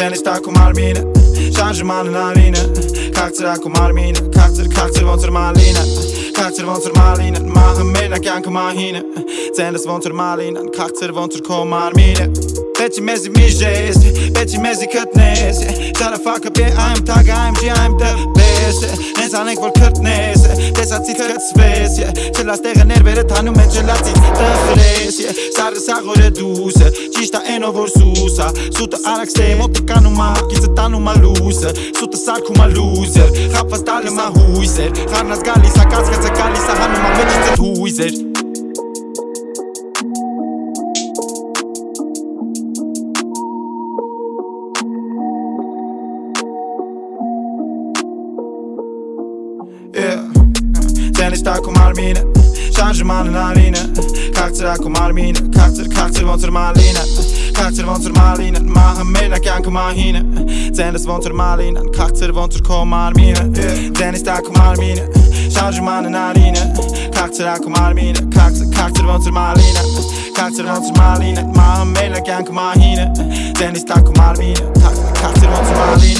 մարմինը Շարժման հնարինը Քաղցրակու մարմինը Քաղցր քաղցր ոնց որ մալինը Քաղցր ոնց որ մալինը Մահը մենա կյանքը մահինը Ձենս ոնց որ մալինան Քաղցր ոնց որ քո մարմինը Պետք է մեզի մի ժեստ Պետք է մեզի կտնես Shut the fuck up yeah I'm tag I'm G I'm the best Հենց անենք որ կրտնես Տեսացից կծվես Չլաս տեղը ներվերը թանում են չլացից տխրես Սարը սաղորը Ճիշտ է ենով որ սուսա Սուտը արաքս թե մոտը կանում ա Կիցը տանում ա լուսը Սուտը սարքում ա լուզեր Խապված տալում ա հույսեր Խարնած գալիս ա կացկացը գալիս ա հանում ա մեջից այդ հույզեր Ձենից տակում արմինը Շանժման հնարինը Քաղցրակում արմինը Քաղցր քաղցր ոնց որ մալինը Քաղցր ոնց որ մալինը Մահը մենա կյանքը մահինը Ձենս ոնց որ մալինան Քաղցր ոնց որ քո մարմինը Ձենից տակում արմինը Շանժման հնարինը Քաղցրակում արմինը Քաղցր քաղցր ոնց որ մալինը Քաղցր ոնց որ մալինը Մահը մենա կյանքը մահինը Ձենից տակում արմինը Քաղցր ոնց որ մալինը